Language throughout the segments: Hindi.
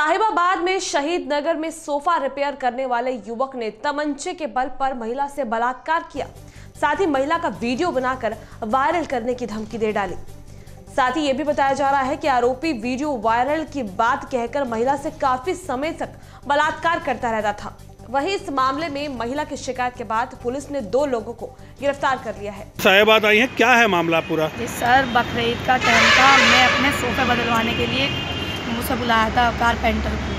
साहिबाबाद में शहीद नगर में सोफा रिपेयर करने वाले युवक ने तमंचे के बल पर महिला से बलात्कार किया। साथ ही महिला का वीडियो बनाकर वायरल करने की धमकी दे डाली। साथ ही ये भी बताया जा रहा है कि आरोपी वीडियो वायरल की बात कहकर महिला से काफ़ी समय तक बलात्कार करता रहता था। वहीं इस मामले में महिला की शिकायत के बाद पुलिस ने दो लोगों को गिरफ़्तार कर लिया है। साहेबाद आई है क्या है मामला पूरा? जी सर बकरीद का टाइम था। मैं अपने सोफ़े बदलवाने के लिए मुझसे बुलाया था कारपेंटर को।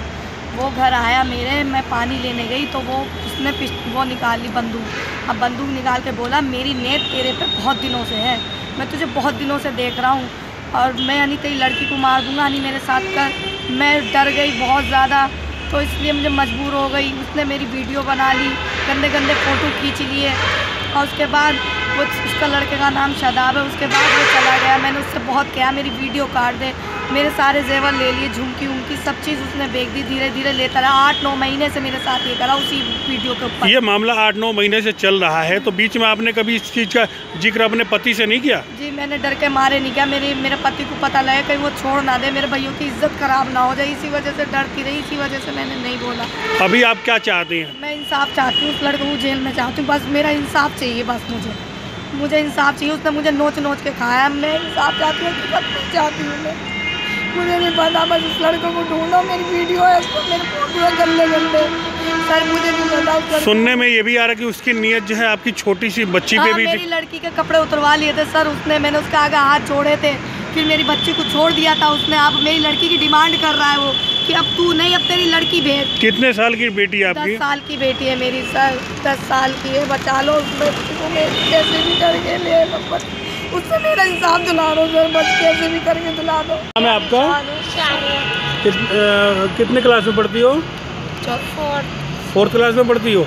वो घर आया मेरे, मैं पानी लेने गई तो वो उसने वो निकाली बंदूक। अब बंदूक निकाल के बोला, मेरी नेत तेरे पे बहुत दिनों से है। मैं तुझे बहुत दिनों से देख रहा हूँ। और मैं यानी तेरी लड़की को मार दूँगा, यानी मेरे साथ कर मैं डर गई बहुत ज़्यादा तो इसलिए मुझे मजबूर हो गई। उसने मेरी वीडियो बना ली गंदे गंदे फ़ोटो खींच लिए। और उसके बाद वो उसका लड़के का नाम शादाब है उसके बाद वो चला गया। मैंने उससे बहुत कहा मेरी वीडियो काट दे। मेरे सारे जेवर ले लिए झुमकी उमकी सब चीज़ उसने बेच दी धीरे धीरे लेता रहा। आठ नौ महीने से मेरे साथ ये करा उसी वीडियो के ऊपर। ये मामला आठ नौ महीने से चल रहा है तो बीच में आपने कभी इस चीज़ का ज़िक्र अपने पति से नहीं किया? जी मैंने डर के मारे नहीं किया। मेरे मेरे पति को पता लगे कहीं वो छोड़ ना दे मेरे भैया की इज़्ज़त खराब ना हो जाए। इसी वजह से डरती रही इसी वजह से मैंने नहीं बोला। अभी आप क्या चाहते हैं? मैं इंसाफ चाहती हूँ उस लड़के को जेल में चाहती हूँ। बस मेरा इंसाफ चाहिए बस मुझे। मुझे इंसाफ चाहिए उसने मुझे नोच नोच के खाया। मैं इंसाफ चाहती हूँ हकीकत नहीं चाहती हूँ मैं। मुझे नहीं पता बस उस लड़के को ढूंढो मेरी वीडियो है उसको मेरे फ़ोटो है गंदे गंदे सर मुझे नहीं पता सुनने में ये भी आ रहा है कि उसकी नीयत जो है आपकी छोटी सी बच्ची पे हाँ, भी मेरी लड़की के कपड़े उतरवा लिए थे सर उसने मैंने उसके आगे हाथ जोड़े थे। फिर मेरी बच्ची को छोड़ दिया था उसने अब मेरी लड़की की डिमांड कर रहा है वो। कि अब तू नहीं अब तेरी लड़की भेज कितने साल की बेटी है आपकी? दस साल की बेटी है मेरी सर। दस साल की है बचा लो मैं कैसे भी करके ले लो उससे मेरा इंसाफ दिला दो सर। बस कैसे भी करके दिला दो। नाम है आपका? कित, कितने क्लास में पढ़ती हो? फोर्थ क्लास में पढ़ती हो?